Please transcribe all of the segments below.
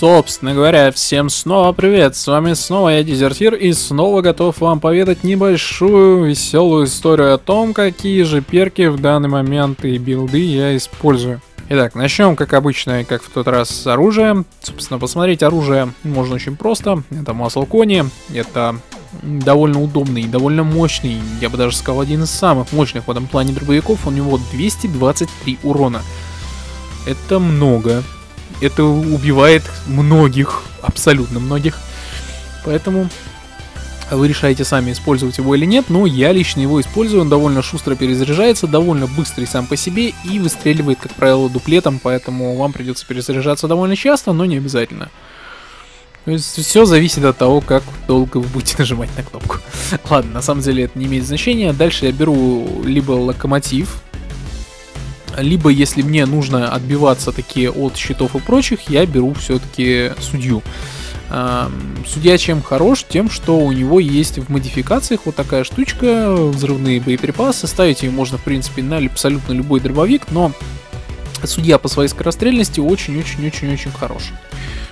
собственно говоря, всем снова привет, с вами снова я Дезертир и снова готов вам поведать небольшую веселую историю о том, какие же перки в данный момент и билды я использую. Итак, начнем, как обычно, как в тот раз, с оружия. Собственно, посмотреть оружие можно очень просто. Это масло кони, это довольно удобный, довольно мощный, я бы даже сказал, один из самых мощных в этом плане дробовиков. У него 223 урона. Это много, это убивает многих, абсолютно многих. Поэтому вы решаете сами, использовать его или нет, но я лично его использую, он довольно шустро перезаряжается, довольно быстрый сам по себе и выстреливает, как правило, дуплетом, поэтому вам придется перезаряжаться довольно часто, но не обязательно. То есть все зависит от того, как долго вы будете нажимать на кнопку. Ладно, на самом деле это не имеет значения. Дальше я беру либо локомотив, либо, если мне нужно отбиваться такие от щитов и прочих, я беру все-таки судью. Судья чем хорош? Тем, что у него есть в модификациях вот такая штучка, взрывные боеприпасы. Ставить ее можно, в принципе, на абсолютно любой дробовик, но судья по своей скорострельности очень-очень-очень-очень хорош.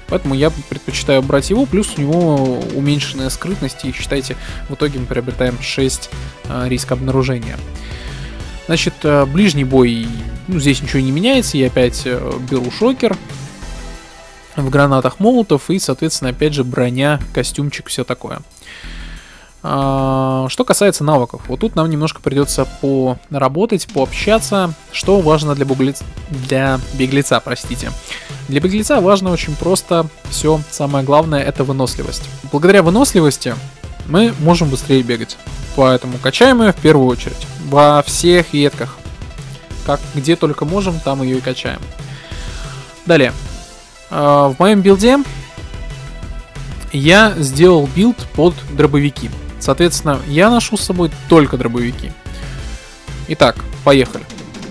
Поэтому я предпочитаю брать его, плюс у него уменьшенная скрытность, и считайте, в итоге мы приобретаем 6 а, риска обнаружения. Значит, э, ближний бой, ну, здесь ничего не меняется, я опять э, беру шокер в гранатах молотов и, соответственно, опять же броня, костюмчик, все такое. А, что касается навыков, вот тут нам немножко придется поработать, пообщаться. Что важно для, буглец... для беглеца, простите. Для беглеца важно очень просто все, самое главное это выносливость. Благодаря выносливости мы можем быстрее бегать. Поэтому качаем ее в первую очередь. Во всех ветках. Как, где только можем, там ее и качаем. Далее. А, в моем билде я сделал build под дробовики. Соответственно, я ношу с собой только дробовики. Итак, поехали.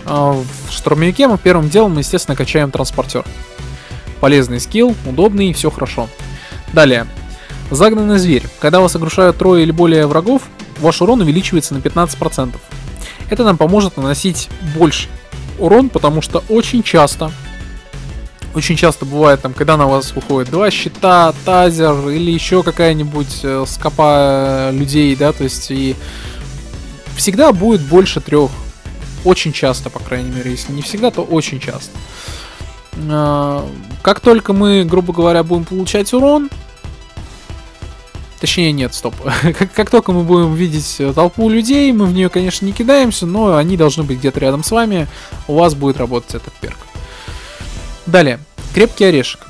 А, в штурмовике мы первым делом, естественно, качаем транспортер. Полезный skill, удобный, все хорошо. Далее. Загнанный зверь. Когда вас огрушают трое или более врагов, ваш урон увеличивается на 15%. Это нам поможет наносить больше урон, потому что очень часто, очень часто бывает там, когда на вас выходит два щита, тазер или еще какая-нибудь э, скопа людей, да, то есть и всегда будет больше трех. Очень часто, по крайней мере, если не всегда, то очень часто. Э, как только мы, грубо говоря, будем получать урон, Точнее, нет, стоп. как, как только мы будем видеть э, толпу людей, мы в нее, конечно, не кидаемся, но они должны быть где-то рядом с вами. У вас будет работать этот перк. Далее. Крепкий орешек.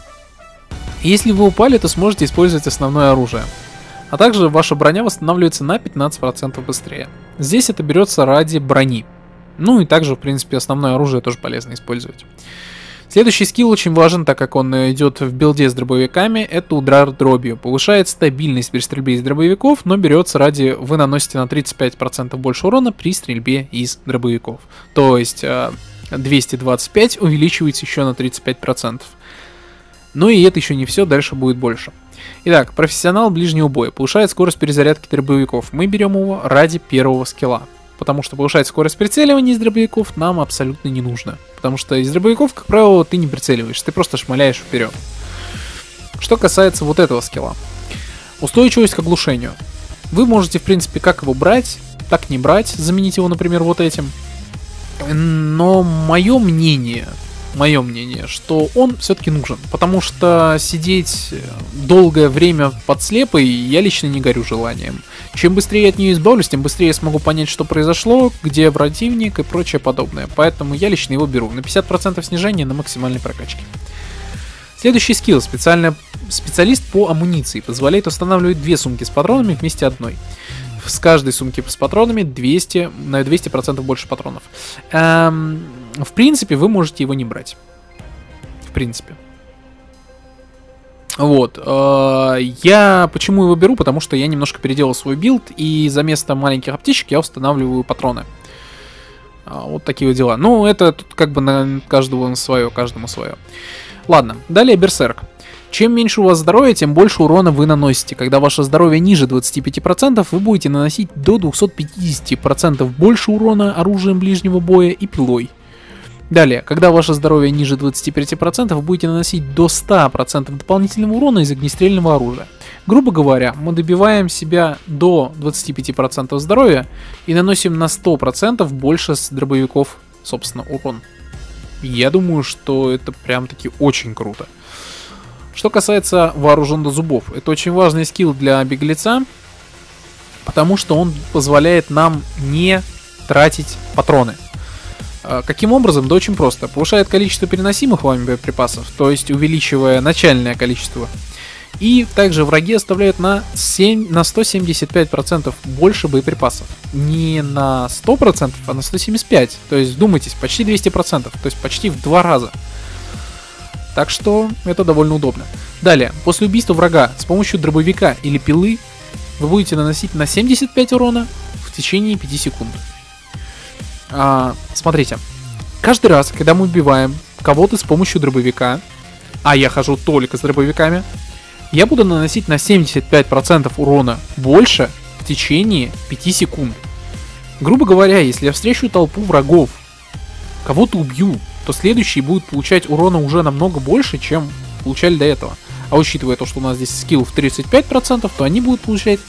Если вы упали, то сможете использовать основное оружие. А также ваша броня восстанавливается на 15% быстрее. Здесь это берется ради брони. Ну и также, в принципе, основное оружие тоже полезно использовать. Следующий скилл очень важен, так как он идет в билде с дробовиками, это удар дробью. Повышает стабильность при стрельбе из дробовиков, но берется ради вы наносите на 35% больше урона при стрельбе из дробовиков. То есть 225 э, увеличивается еще на 35%. Ну и это еще не все, дальше будет больше. Итак, профессионал ближнего боя повышает скорость перезарядки дробовиков. Мы берем его ради первого скилла потому что повышать скорость прицеливания из дробовиков нам абсолютно не нужно. Потому что из дробовиков, как правило, ты не прицеливаешь, ты просто шмаляешь вперед. Что касается вот этого скилла. Устойчивость к оглушению. Вы можете, в принципе, как его брать, так не брать, заменить его, например, вот этим. Но мое мнение, мое мнение, что он все-таки нужен. Потому что сидеть долгое время под слепой я лично не горю желанием. Чем быстрее я от нее избавлюсь, тем быстрее я смогу понять, что произошло, где противник и прочее подобное. Поэтому я лично его беру на 50% снижения на максимальной прокачке. Следующий скилл. Специально... Специалист по амуниции позволяет устанавливать две сумки с патронами вместе одной. С каждой сумки с патронами 200, на 200% больше патронов. Эм, в принципе, вы можете его не брать. В принципе. Вот. Э, я почему его беру? Потому что я немножко переделал свой build, и за место маленьких аптечек я устанавливаю патроны. А, вот такие вот дела. Ну, это тут как бы на каждого свое, каждому свое. Ладно, далее Берсерк. Чем меньше у вас здоровья, тем больше урона вы наносите. Когда ваше здоровье ниже 25%, вы будете наносить до 250% больше урона оружием ближнего боя и пилой. Далее, когда ваше здоровье ниже 25%, вы будете наносить до 100% дополнительного урона из огнестрельного оружия. Грубо говоря, мы добиваем себя до 25% здоровья и наносим на 100% больше с дробовиков, собственно, урон. Я думаю, что это прям таки очень круто. Что касается вооружен до зубов, это очень важный скилл для беглеца, потому что он позволяет нам не тратить патроны. А, каким образом? Да очень просто. Повышает количество переносимых вами боеприпасов, то есть увеличивая начальное количество. И также враги оставляют на, 7, на 175% больше боеприпасов. Не на 100%, а на 175%. То есть, вдумайтесь, почти 200%. То есть, почти в два раза. Так что это довольно удобно. Далее, после убийства врага с помощью дробовика или пилы вы будете наносить на 75 урона в течение 5 секунд. А, смотрите, каждый раз, когда мы убиваем кого-то с помощью дробовика, а я хожу только с дробовиками, я буду наносить на 75% урона больше в течение 5 секунд. Грубо говоря, если я встречу толпу врагов, кого-то убью, то следующий будет получать урона уже намного больше, чем получали до этого. А учитывая то, что у нас здесь скилл в 35%, то они будут получать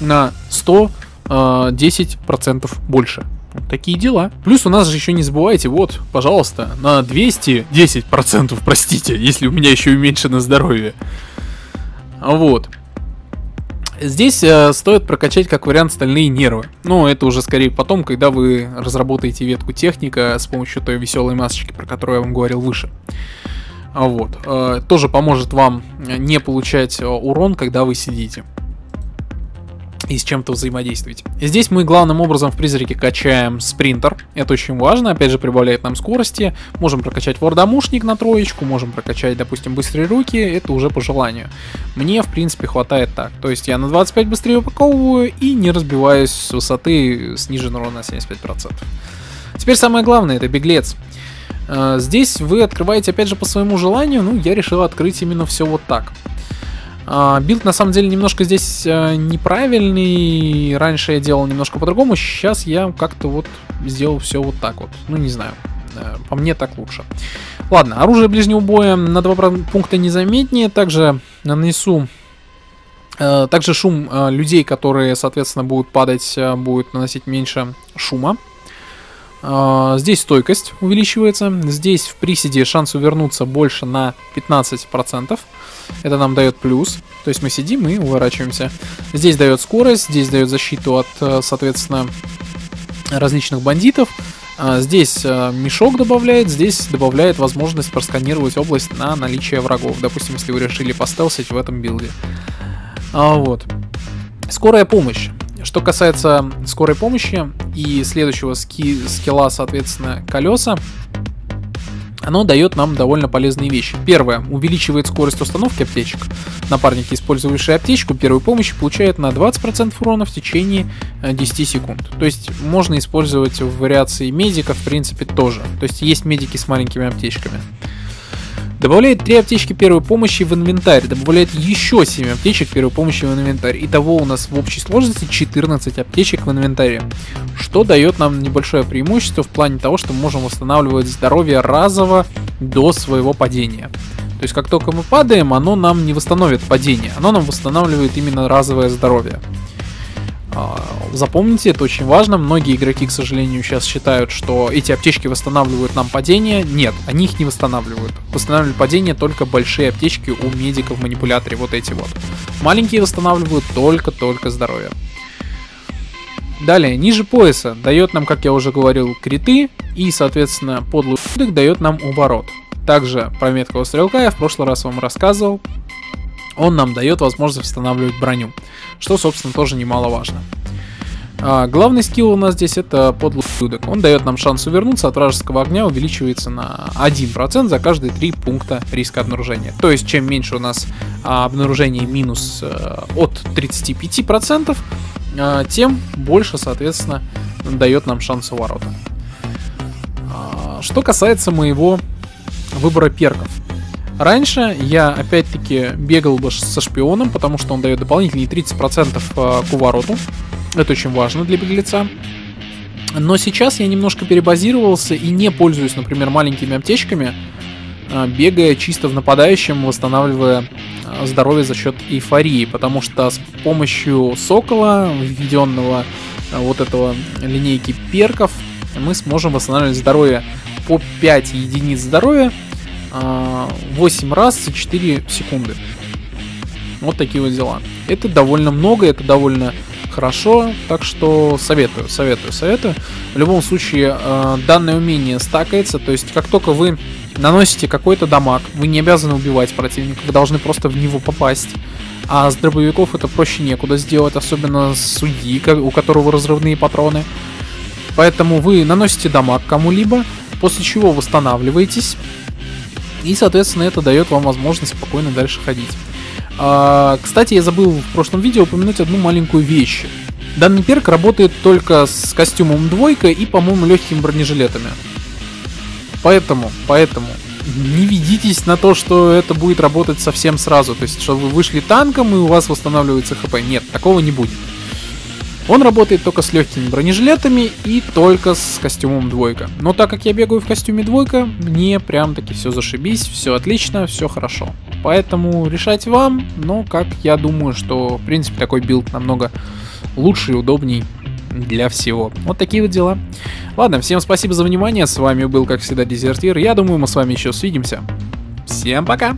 на 110% э, больше. Такие дела. Плюс у нас же еще не забывайте, вот, пожалуйста, на 210%, простите, если у меня еще уменьшено здоровье. Вот. Здесь э, стоит прокачать как вариант стальные нервы. Но это уже скорее потом, когда вы разработаете ветку техника с помощью той веселой масочки, про которую я вам говорил выше. Вот. Э, тоже поможет вам не получать э, урон, когда вы сидите и с чем-то взаимодействовать. Здесь мы главным образом в призраке качаем спринтер. Это очень важно, опять же прибавляет нам скорости. Можем прокачать вордомушник на троечку, можем прокачать, допустим, быстрые руки, это уже по желанию. Мне, в принципе, хватает так. То есть я на 25 быстрее упаковываю и не разбиваюсь с высоты снижен урон на 75%. Теперь самое главное, это беглец. Э, здесь вы открываете опять же по своему желанию, ну я решил открыть именно все вот так. А, build на самом деле немножко здесь а, неправильный. Раньше я делал немножко по-другому. Сейчас я как-то вот сделал все вот так вот. Ну, не знаю. Э, по мне так лучше. Ладно, оружие ближнего боя на два пункта незаметнее. Также нанесу э, также шум э, людей, которые, соответственно, будут падать, будет наносить меньше шума. Здесь стойкость увеличивается. Здесь в приседе шанс увернуться больше на 15%. Это нам дает плюс. То есть мы сидим и уворачиваемся. Здесь дает скорость, здесь дает защиту от, э, соответственно, различных бандитов. А, здесь э, мешок добавляет, здесь добавляет возможность просканировать область на наличие врагов. Допустим, если вы решили постелсить в этом билде. А, вот. Скорая помощь. Что касается скорой помощи и следующего ски скилла, соответственно, колеса, оно дает нам довольно полезные вещи. Первое, увеличивает скорость установки аптечек. Напарники, использующие аптечку первой помощи, получают на 20% урона в течение 10 э, секунд. То есть можно использовать в вариации медика, в принципе, тоже. То есть есть медики с маленькими аптечками. Добавляет 3 аптечки первой помощи в инвентарь. Добавляет еще 7 аптечек первой помощи в инвентарь. Итого у нас в общей сложности 14 аптечек в инвентаре. Что дает нам небольшое преимущество в плане того, что мы можем восстанавливать здоровье разово до своего падения. То есть как только мы падаем, оно нам не восстановит падение. Оно нам восстанавливает именно разовое здоровье. А, запомните, это очень важно. Многие игроки, к сожалению, сейчас считают, что эти аптечки восстанавливают нам падение. Нет, они их не восстанавливают. Восстанавливают падение только большие аптечки у медиков в манипуляторе, вот эти вот. Маленькие восстанавливают только-только здоровье. Далее, ниже пояса дает нам, как я уже говорил, криты и, соответственно, подлый дает нам уворот. Также про меткого стрелка я в прошлый раз вам рассказывал. Он нам дает возможность восстанавливать броню что, собственно, тоже немаловажно. А, главный скилл у нас здесь это подлый удок. Он дает нам шанс увернуться от вражеского огня, увеличивается на 1% за каждые 3 пункта риска обнаружения. То есть, чем меньше у нас а, обнаружение минус а, от 35%, а, тем больше, соответственно, дает нам шанс у ворота. А, что касается моего выбора перков. Раньше я, опять-таки, бегал бы со шпионом, потому что он дает дополнительные 30% э, к увороту. Это очень важно для беглеца. Но сейчас я немножко перебазировался и не пользуюсь, например, маленькими аптечками, а, бегая чисто в нападающем, восстанавливая а, здоровье за счет эйфории, потому что с помощью сокола, введенного а, вот этого линейки перков, мы сможем восстанавливать здоровье по 5 единиц здоровья 8 раз за 4 секунды. Вот такие вот дела. Это довольно много, это довольно хорошо, так что советую, советую, советую. В любом случае, э, данное умение стакается, то есть как только вы наносите какой-то дамаг, вы не обязаны убивать противника, вы должны просто в него попасть. А с дробовиков это проще некуда сделать, особенно с судьи, у которого разрывные патроны. Поэтому вы наносите дамаг кому-либо, после чего восстанавливаетесь, и, соответственно, это дает вам возможность спокойно дальше ходить. А, кстати, я забыл в прошлом видео упомянуть одну маленькую вещь. Данный perk работает только с костюмом двойка и, по-моему, легкими бронежилетами. Поэтому, поэтому не ведитесь на то, что это будет работать совсем сразу. То есть, что вы вышли танком и у вас восстанавливается HP. Нет, такого не будет. Он работает только с легкими бронежилетами и только с костюмом двойка. Но так как я бегаю в костюме двойка, мне прям таки все зашибись, все отлично, все хорошо. Поэтому решать вам, но как я думаю, что в принципе такой build намного лучше и удобней для всего. Вот такие вот дела. Ладно, всем спасибо за внимание. С вами был, как всегда, Дезертир. Я думаю, мы с вами еще свидимся. Всем пока!